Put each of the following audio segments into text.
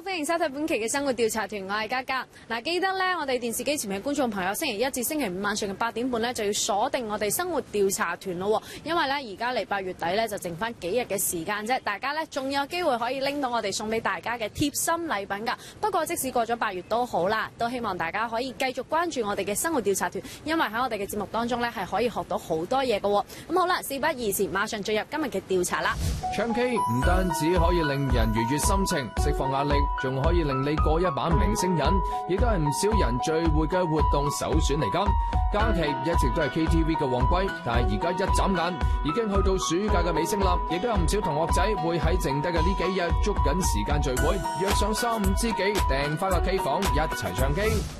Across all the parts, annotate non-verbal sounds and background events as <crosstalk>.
大家好，歡迎收睇本期嘅生活調查團，我係嘉嘉。嗱，記得咧，我哋電視機前面嘅觀眾朋友，星期一至星期五晚上嘅八點半咧，就要鎖定我哋生活調查團咯。因為咧，而家嚟八月底咧，就剩翻幾日嘅時間啫，大家咧仲有機會可以拎到我哋送俾大家嘅貼心禮品㗎。不過即使過咗八月都好啦，都希望大家可以繼續關注我哋嘅生活調查團，因為喺我哋嘅節目當中咧，係可以學到好多嘢㗎。咁好啦，事不宜遲，馬上進入今日嘅調查啦。唱 K 唔單止可以令人愉悅心情、釋放壓力，仲可以令你过一把明星瘾，亦都系唔少人聚会嘅活动首选嚟噶。假期一直都系 KTV 嘅旺季，但系而家一眨眼已经去到暑假嘅尾声啦，亦都有唔少同学仔会喺剩低嘅呢几日捉紧时间聚会，约上三五知己订翻个 K 房一齐唱 K。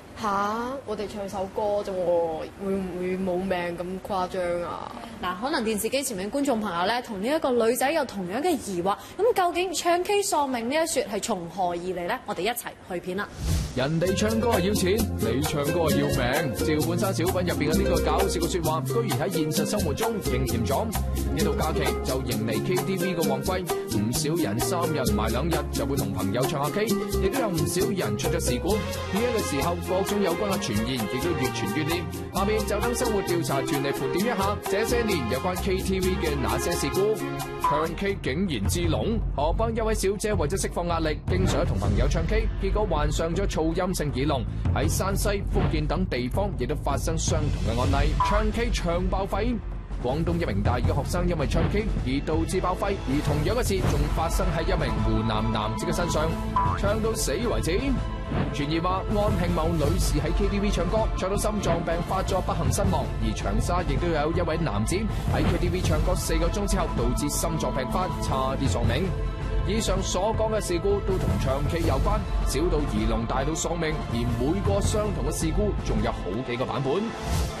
吓！我哋唱首歌啫喎，會唔會冇命咁誇張啊？嗱，可能電視機前面觀眾朋友咧，同呢一個女仔有同樣嘅疑惑。咁究竟唱 K 喪命呢一説係從何而嚟咧？我哋一齊去片啦！人哋唱歌係要錢，你唱歌係要命。趙本山小品入邊嘅呢個搞笑嘅説話，居然喺現實生活中應驗咗。呢度假期就迎嚟 KTV 嘅旺季，唔少人三日唔埋兩日就會同朋友唱下 K，亦都有唔少人出咗事故。呢一個時候，各中有关嘅传言亦都越传越烈。下面就等生活调查團嚟盘点一下这些年有关 KTV 嘅那些事故。唱 K 竟然致聾，河北一位小姐为咗释放压力，经常同朋友唱 K，结果患上咗噪音性耳聋。喺山西、福建等地方亦都发生相同嘅案例，唱 K 唱爆肺。廣東一名大二嘅學生因為唱 K 而導致爆肺，而同樣嘅事仲發生喺一名湖南男子嘅身上，唱到死為止。傳言話安庆某女士喺 KTV 唱歌，唱到心臟病發作不幸身亡；而長沙亦都有一位男子喺 KTV 唱歌四個鐘之後導致心臟病發，差啲喪命。以上所講嘅事故都同唱 K 有關，小到耳聾，大到喪命，而每個相同嘅事故仲有好幾個版本。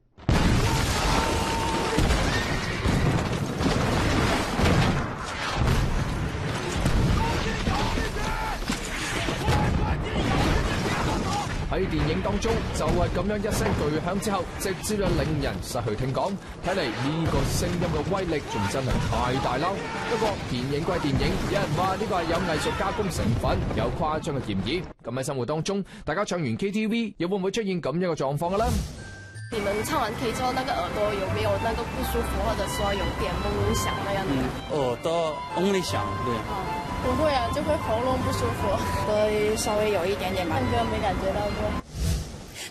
當中，就係咁樣一聲巨響之後，直接就令人失去聽講。睇嚟呢個聲音嘅威力仲真係太大啦。不過電影歸電影，有人話呢個係有藝術加工成分，有誇張嘅嫌疑。咁喺生活當中，大家唱完 KTV，又會唔會出現咁樣嘅狀況嘅咧？你們唱完 K 之後，那個耳朵有沒有那個不舒服，或者說有點嗡嗡響那樣的？耳朵嗡的響，對。不會啊，就會喉嚨不舒服，<laughs> 所以稍微有一點點。唱歌沒感覺到過。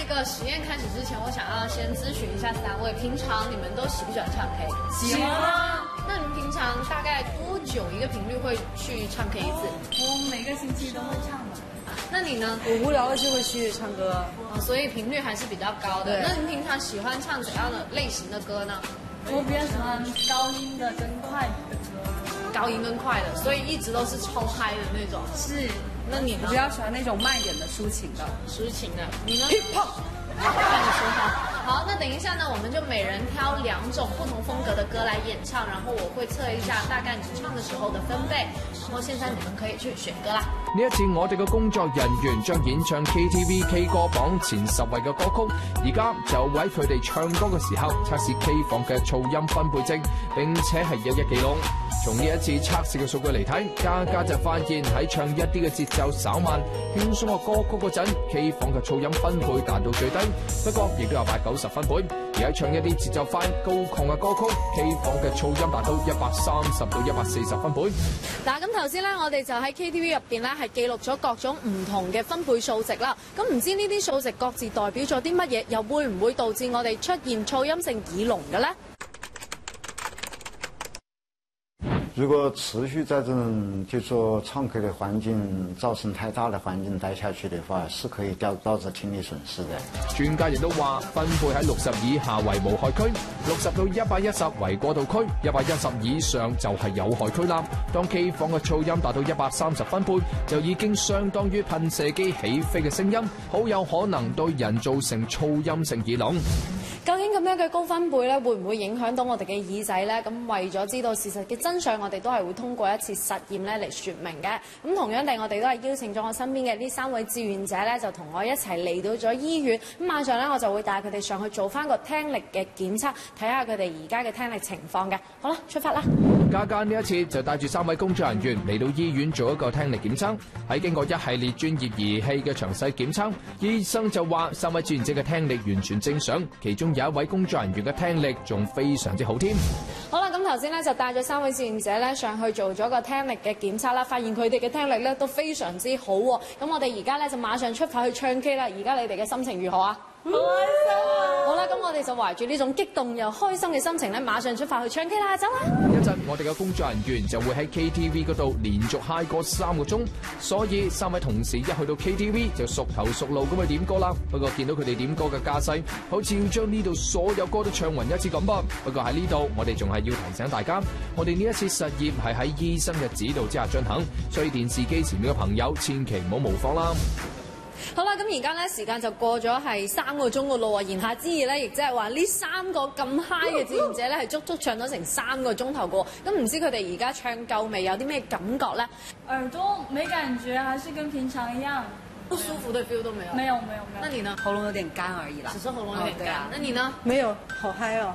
那个实验开始之前，我想要先咨询一下三位，平常你们都喜不喜欢唱 K？喜欢啊！那你们平常大概多久一个频率会去唱 K 一次？我每个星期都会唱的。那你呢？我无聊的就会去唱歌，哦，所以频率还是比较高的。那你們平常喜欢唱怎样的类型的歌呢？我比较喜欢高音的跟快。高音跟快的，所以一直都是超嗨的那种。是。那你呢？比较喜欢那种慢一点的抒情的。抒情的。你呢？Hip hop。那你說下。好，那等一下呢，我们就每人挑两种不同风格的歌来演唱，然后我会测一下大概你唱的时候的分贝，然后现在你们可以去选歌啦。呢一次我哋嘅工作人员将演唱 KTV K 歌榜前十位嘅歌曲，而家就喺佢哋唱歌嘅时候测试 K 房嘅噪音分配值，并且系一一记录。从呢一次测试嘅数据嚟睇，嘉嘉就发现喺唱一啲嘅节奏稍慢、轻松嘅歌曲嗰陣，K 房嘅噪音分配达到最低，不过亦都有八九十分贝。而喺唱一啲节奏快、高亢嘅歌曲，K 房嘅噪音达到一百三十到一百四十分贝。嗱，咁头先咧，我哋就喺 KTV 入边咧系记录咗各种唔同嘅分配数值啦。咁唔知呢啲数值各自代表咗啲乜嘢，又会唔会导致我哋出现噪音性耳聋嘅咧？如果持续在这种就说唱 K 的环境噪聲太大的环境待下去的话，是可以掉导致听力损失的。专家亦都话，分配喺六十以下为无害区，六十到一百一十为过渡区，一百一十以上就系有害区啦。当 K 房嘅噪音达到一百三十分贝，就已经相当于喷射机起飞嘅声音，好有可能对人造成噪音性耳聋。究竟咁样嘅高分貝咧，会唔会影响到我哋嘅耳仔咧？咁为咗知道事实嘅真相，我哋都係會通過一次實驗咧嚟説明嘅。咁同樣地，我哋都係邀請咗我身邊嘅呢三位志願者咧，就同我一齊嚟到咗醫院。咁晚上咧，我就會帶佢哋上去做翻個聽力嘅檢測，睇下佢哋而家嘅聽力情況嘅。好啦，出發啦！嘉嘉呢一次就帶住三位工作人員嚟到醫院做一個聽力檢測。喺經過一系列專業儀器嘅詳細檢測，醫生就話三位志願者嘅聽力完全正常，其中有一位工作人員嘅聽力仲非常之好添。好啦，咁頭先咧就帶咗三位志願者咧上去做咗个听力嘅检测啦，发现佢哋嘅听力咧都非常之好喎。咁我哋而家咧就马上出发去唱 K 啦。而家你哋嘅心情如何啊？開心啊！就懷住呢種激動又開心嘅心情咧，馬上出發去唱 K 啦，走啦！一陣我哋嘅工作人員就會喺 KTV 嗰度連續嗨歌三個鐘，所以三位同事一去到 KTV 就熟頭熟路咁去點歌啦。不過見到佢哋點歌嘅架勢，好似要將呢度所有歌都唱勻一次咁噃。不過喺呢度，我哋仲係要提醒大家，我哋呢一次實驗係喺醫生嘅指導之下進行，所以電視機前面嘅朋友千祈唔好模仿啦。好啦，咁而家咧時間就過咗係三個鐘嘅咯喎，言下之意咧，亦即係話呢三個咁嗨嘅志願者咧，係足足唱咗成三個鐘頭嘅喎。咁唔知佢哋而家唱夠未？有啲咩感覺咧？耳朵沒感覺，還是跟平常一樣，不舒服的 feel 都沒有。沒有沒有沒有。那你呢？喉嚨有點乾而已啦。只是喉嚨有點乾。那你呢？沒有，好嗨哦！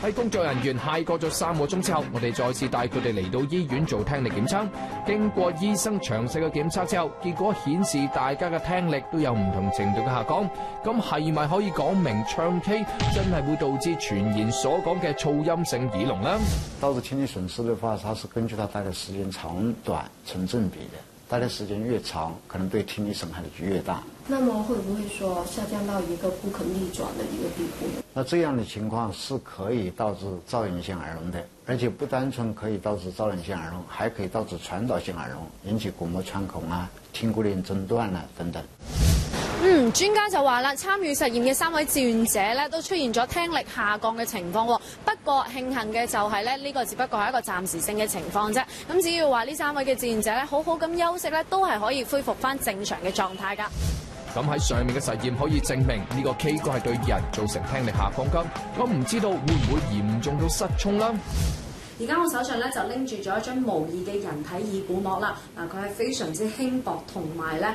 喺工作人員嗨過咗三個鐘之後，我哋再次帶佢哋嚟到醫院做聽力檢測。經過醫生詳細嘅檢測之後，結果顯示大家嘅聽力都有唔同程度嘅下降。咁係咪可以講明唱 K 真係會導致傳言所講嘅噪音性耳聾呢？導致聽力損失嘅話，它是根據它大概時間長短成正比的。待的时间越长，可能对听力损害的就越大。那么会不会说下降到一个不可逆转的一个地步呢？那这样的情况是可以导致噪音性耳聋的，而且不单纯可以导致噪音性耳聋，还可以导致传导性耳聋，引起鼓膜穿孔啊、听骨龄中断啊等等。嗯，專家就話啦，參與實驗嘅三位志願者咧，都出現咗聽力下降嘅情況。不過慶幸嘅就係咧，呢個只不過係一個暫時性嘅情況啫。咁只要話呢三位嘅志願者咧，好好咁休息咧，都係可以恢復翻正常嘅狀態㗎。咁喺上面嘅實驗可以證明呢個 K 歌係對人造成聽力下降㗎。咁唔知道會唔會嚴重到失聰啦？而家我手上咧就拎住咗一張模擬嘅人體耳鼓膜啦。嗱，佢係非常之輕薄，同埋咧，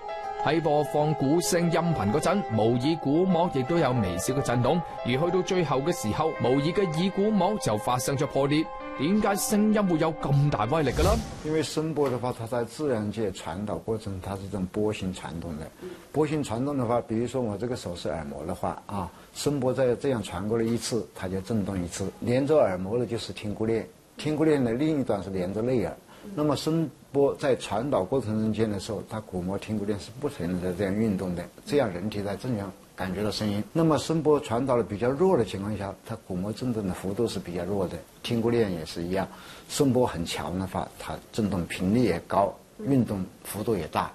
喺播放鼓声音频嗰阵，模拟鼓膜亦都有微小嘅震动，而去到最后嘅时候，模拟嘅耳鼓膜就发生咗破裂。点解声音会有咁大威力嘅呢？因为声波的话，它在自然界传导过程，它是种波形传动的。波形传动的话，比如说我这个手是耳膜的话，啊，声波在这样传过了一次，它就震动一次。连着耳膜的就是听骨链，听骨链的另一端是连着内耳。那么声波在传导过程中间的时候，它鼓膜听骨链是不存在这样运动的，这样人体才正常感觉到声音。那么声波传导的比较弱的情况下，它鼓膜震动的幅度是比较弱的，听骨链也是一样。声波很强的话，它震动频率也高，运动幅度也大。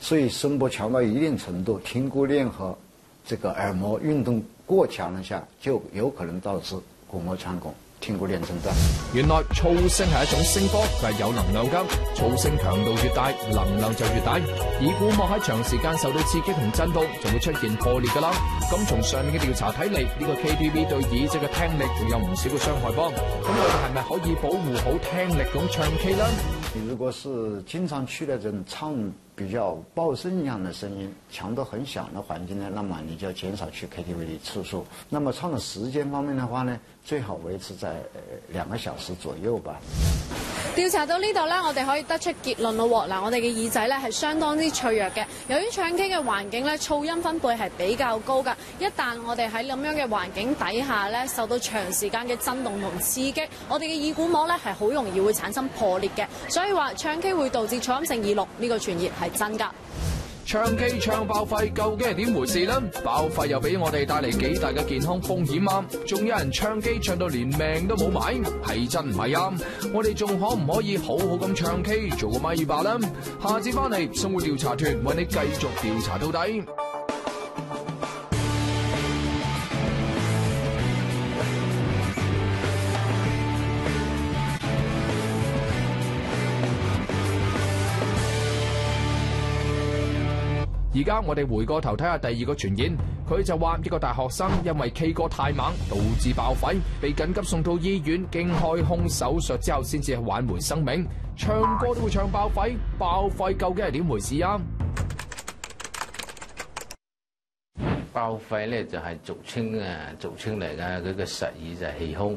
所以声波强到一定程度，听骨链和这个耳膜运动过强了下，就有可能导致鼓膜穿孔。聽骨鏈震斷。原來噪聲係一種聲波，佢係有能量㗎。噪聲強度越大，能量就越大。耳鼓膜喺長時間受到刺激同震動，就會出現破裂㗎啦。咁從上面嘅調查睇嚟，呢個 KTV 對耳仔嘅聽力會有唔少嘅傷害噃。咁我哋係咪可以保護好聽力咁唱 K 呢？你如果是經常去那種唱比较爆声一样的声音，强度很响的环境呢，那么你就要减少去 KTV 的次数。那么唱的时间方面的话呢，最好维持在两个小时左右吧。調查到呢度呢，我哋可以得出結論咯。嗱，我哋嘅耳仔呢係相當之脆弱嘅。由於唱 K 嘅環境呢，噪音分貝係比較高噶。一旦我哋喺咁樣嘅環境底下呢，受到長時間嘅震動同刺激，我哋嘅耳鼓膜呢係好容易會產生破裂嘅。所以話唱 K 會導致噪音性耳聾，呢個傳言係真噶。唱 K 唱爆肺究竟系点回事呢？爆肺又俾我哋带嚟几大嘅健康风险啊！仲有人唱 K 唱到连命都冇埋，系真唔系啊？我哋仲可唔可以好好咁唱 K 做个咪霸呢？下次翻嚟生活调查团为你继续调查到底。而家我哋回過頭睇下第二個傳言，佢就話一個大學生因為 K 歌太猛，導致爆肺，被緊急送到醫院，經開胸手術之後先至挽回生命。唱歌都會唱爆肺，爆肺究竟係點回事啊？爆肺咧就係俗称啊，俗稱嚟㗎，佢個實意就係氣胸。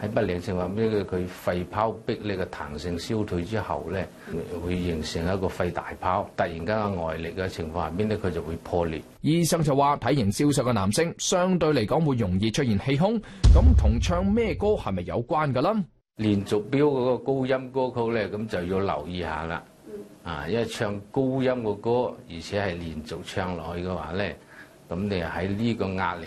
喺不良情況下，佢肺泡壁呢個彈性消退之後咧，會形成一個肺大泡。突然間嘅外力嘅情況下邊咧，佢就會破裂。醫生就話，體型消瘦嘅男性相對嚟講會容易出現氣胸，咁同唱咩歌係咪有關㗎啦？連續飆嗰個高音歌曲咧，咁就要留意下啦。啊，因為唱高音嘅歌，而且係連續唱落去嘅話咧，咁你喺呢個壓力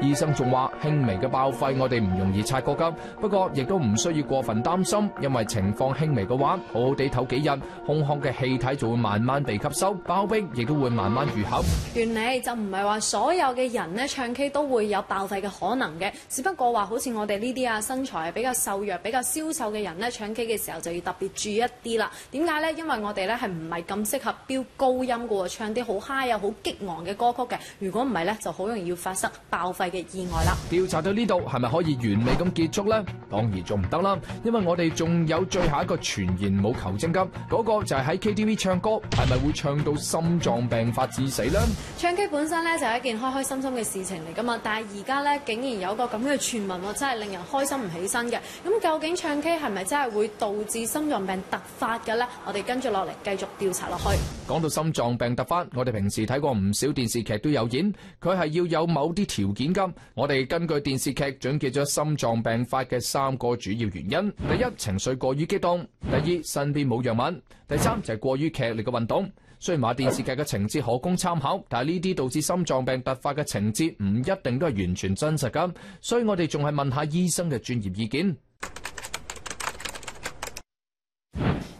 醫生仲話輕微嘅爆肺我哋唔容易察覺㗎，不過亦都唔需要過分擔心，因為情況輕微嘅話，好好地唞幾日，空腔嘅氣體就會慢慢被吸收，爆壁亦都會慢慢愈合。原嚟就唔係話所有嘅人咧唱 K 都會有爆肺嘅可能嘅，只不過話好似我哋呢啲啊身材比較瘦弱、比較消瘦嘅人咧唱 K 嘅時候就要特別注意一啲啦。點解呢？因為我哋咧係唔係咁適合飆高音嘅，唱啲好嗨啊、好激昂嘅歌曲嘅。如果唔係咧，就好容易要發生爆肺嘅意外啦。調查到呢度係咪可以完美咁結束呢？當然仲唔得啦，因為我哋仲有最後一個傳言冇求證金，嗰、個就係喺 KTV 唱歌係咪會唱到心臟病發致死呢？唱 K 本身咧就係一件開開心心嘅事情嚟噶嘛，但係而家咧竟然有個咁嘅傳聞喎，真係令人開心唔起身嘅。咁究竟唱 K 係咪真係會導致心臟病突發嘅呢？我哋跟住落嚟繼續調查落去。講到心臟病突發，我哋平時睇過唔少電視劇都有演，佢係要有某啲條件我哋根據電視劇總結咗心臟病發嘅三個主要原因：第一，情緒過於激動；第二，身邊冇藥物；第三就係過於劇烈嘅運動。雖然話電視劇嘅情節可供參考，但係呢啲導致心臟病突發嘅情節唔一定都係完全真實㗎，所以我哋仲係問下醫生嘅專業意見。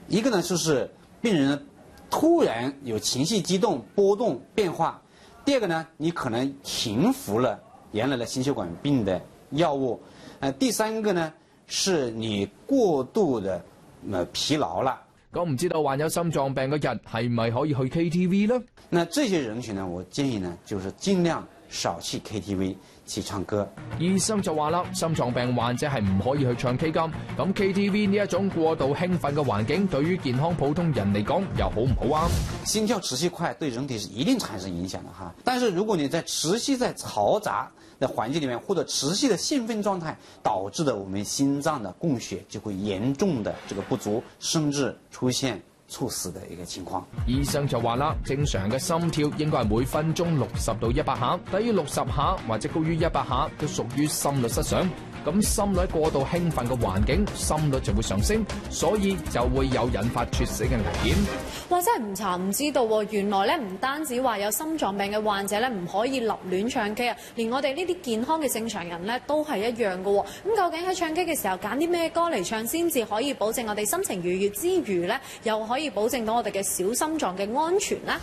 一個呢，就是病人突然有情緒激動、波動變化；第二個呢，你可能停服了原来的心血管病的药物；呃，第三个呢，是你过度的呃疲劳了。咁唔知道患有心脏病嘅人系咪可以去 KTV 呢？那这些人群呢，我建议呢，就是尽量少去 KTV 去唱歌。醫生就話啦，心臟病患者係唔可以去唱 K 金。咁 KTV 呢一種過度興奮嘅環境，對於健康普通人嚟講又好唔好啊？心跳持續快對人體是一定產生影響的哈。但是如果你在持續在嘈雜的環境裡面，或者持續的興奮狀態，導致的我們心臟的供血就會嚴重的這個不足，甚至出現猝死的一个情况，医生就话啦，正常嘅心跳应该系每分钟六十到一百下，低于六十下或者高于一百下都属于心律失常。咁心率過度興奮嘅環境，心率就會上升，所以就會有引發猝死嘅危險。哇！真係唔查唔知道喎，原來咧唔單止話有心臟病嘅患者咧唔可以立亂唱 K 啊，連我哋呢啲健康嘅正常人咧都係一樣嘅喎。咁究竟喺唱 K 嘅時候揀啲咩歌嚟唱先至可以保證我哋心情愉悅之餘咧，又可以保證到我哋嘅小心臟嘅安全咧？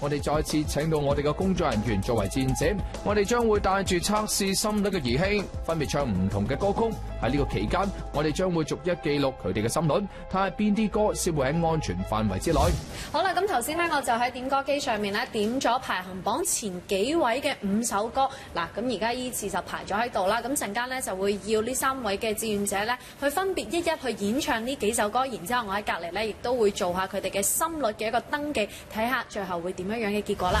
我哋再次请到我哋嘅工作人员作为战者，我哋将会带住测试心率嘅仪器，分别唱唔同嘅歌曲。喺呢個期間，我哋將會逐一記錄佢哋嘅心率，睇下邊啲歌先會喺安全範圍之內。好啦，咁頭先咧我就喺點歌機上面咧點咗排行榜前幾位嘅五首歌。嗱，咁而家依次就排咗喺度啦。咁陣間咧就會要呢三位嘅志願者咧去分別一一去演唱呢幾首歌，然之後我喺隔離咧亦都會做下佢哋嘅心率嘅一個登記，睇下最後會點樣樣嘅結果啦。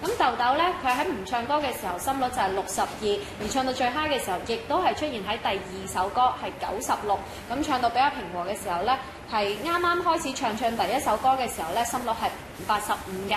咁豆豆咧，佢喺唔唱歌嘅時候，心率就係六十二，而唱到最 high 嘅時候，亦都係出現喺第二首歌係九十六。咁唱到比較平和嘅時候咧，係啱啱開始唱唱第一首歌嘅時候咧，心率係八十五嘅。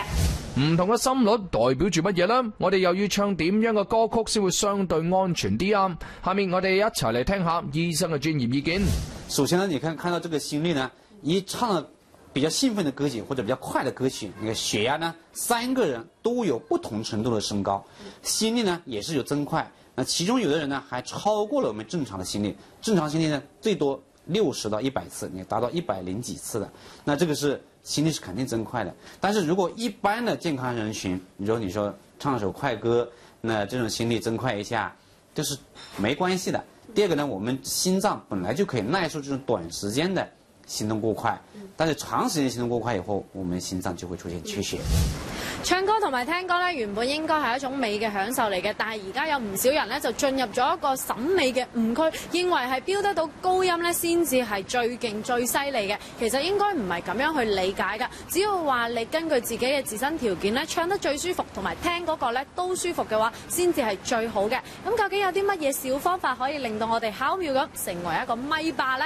唔同嘅心率代表住乜嘢呢？我哋又要唱點樣嘅歌曲先會相對安全啲啊？下面我哋一齊嚟聽下醫生嘅專業意見。首先呢，你看看到這個心率呢，一唱了比较兴奋的歌曲或者比较快的歌曲，那个血压呢，三个人都有不同程度的升高，心率呢也是有增快。那其中有的人呢还超过了我们正常的心率，正常心率呢最多六十到一百次，你达到一百零几次的，那这个是心率是肯定增快的。但是如果一般的健康人群，你说你说唱首快歌，那这种心率增快一下，就是没关系的。第二个呢，我们心脏本来就可以耐受这种短时间的行动过快，但是長時間行動過快以後，我們心臟就會出現缺血。唱歌同埋聽歌咧，原本應該係一種美嘅享受嚟嘅，但係而家有唔少人咧就進入咗一個審美嘅誤區，認為係飆得到高音咧先至係最勁最犀利嘅。其實應該唔係咁樣去理解㗎，只要話你根據自己嘅自身條件咧，唱得最舒服同埋聽嗰個咧都舒服嘅話，先至係最好嘅。咁究竟有啲乜嘢小方法可以令到我哋巧妙咁成為一個咪霸呢？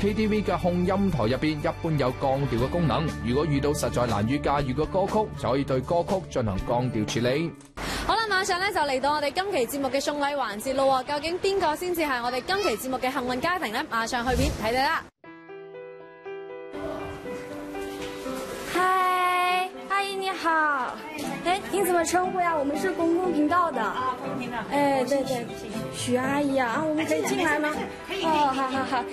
KTV 嘅控音台入邊一般有降調嘅功能，如果遇到實在難以駕馭嘅歌曲，就可以對歌曲進行降調處理。好啦，馬上咧就嚟到我哋今期節目嘅送禮環節咯喎，究竟邊個先至係我哋今期節目嘅幸運家庭呢？馬上去片睇睇啦！嗨，阿姨你好，哎，您怎麼稱呼呀？我們是公共頻道的。啊，公共頻道。哎，對對，許阿姨啊，啊，我們可以進來嗎？可以。哦，好好好。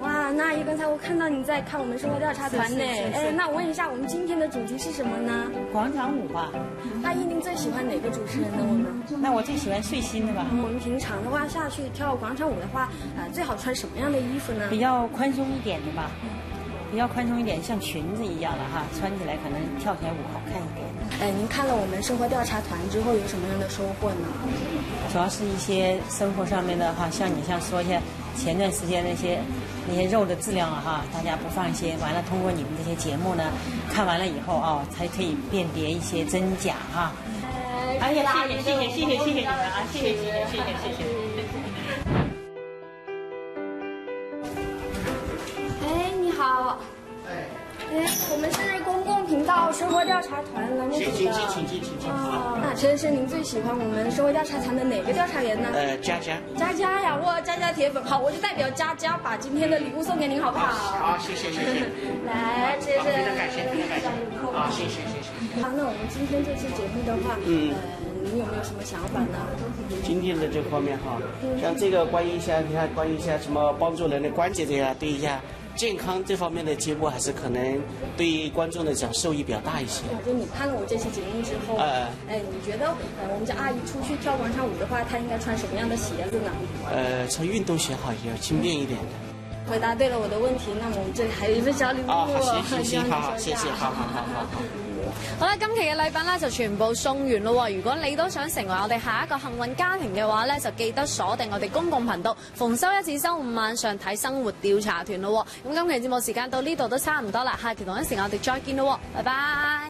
哇，那阿姨，刚才我看到你在看我们生活调查团呢。哎，那我问一下，我们今天的主题是什么呢？广场舞吧。阿姨，您最喜欢哪个主持人呢？我们？那我最喜欢最新的吧。我们平常的话下去跳广场舞的话，呃，最好穿什么样的衣服呢？比较宽松一点的吧。比较宽松一点，像裙子一样的哈，穿起来可能跳起来舞好看一點。哎，您看了我们生活调查团之后有什么样的收获呢？主要是一些生活上面的哈，像你像说一下前段时间那些那些肉的质量啊哈，大家不放心。完了通过你们这些节目呢，看完了以后啊，才可以辨别一些真假哈。哎呀，谢谢谢谢谢谢谢谢你们啊，谢谢谢谢谢谢谢谢。哎，你好。哎，我们是公到生活调查团然后请进请进请进。啊那陈先生您最喜欢我们生活调查团的哪个调查员呢？呃佳佳。佳佳呀我佳佳铁粉好我就代表佳佳把今天的礼物送给您好不好？好谢谢谢谢。<laughs> 来陈先生非常感谢非常感谢。<laughs> 好谢谢谢谢好那我们今天这期节目的话嗯。你有没有什么想法呢？今天的这方面哈像这个关于一下你看关于一下什么帮助人的关节的呀对一下健康这方面的节目，还是可能对观众来讲受益比较大一些。就你看了我这期节目之后，呃，哎，你觉得，呃，我们家阿姨出去跳广场舞的话，她应该穿什么样的鞋子呢？呃，穿运动鞋好一點，輕便一点的。回答对了我的问题，那么我们这里还有一份小礼物。啊，好，行 <laughs> 行行，好好，谢谢，好好好好好。好啦，今期嘅禮品咧就全部送完咯。如果你都想成為我哋下一個幸運家庭嘅話咧，就記得鎖定我哋公共頻道，逢周一至周五晚上睇生活調查團咯。咁今期節目時間到呢度都差唔多啦，下期同一時間我哋再見咯，拜拜。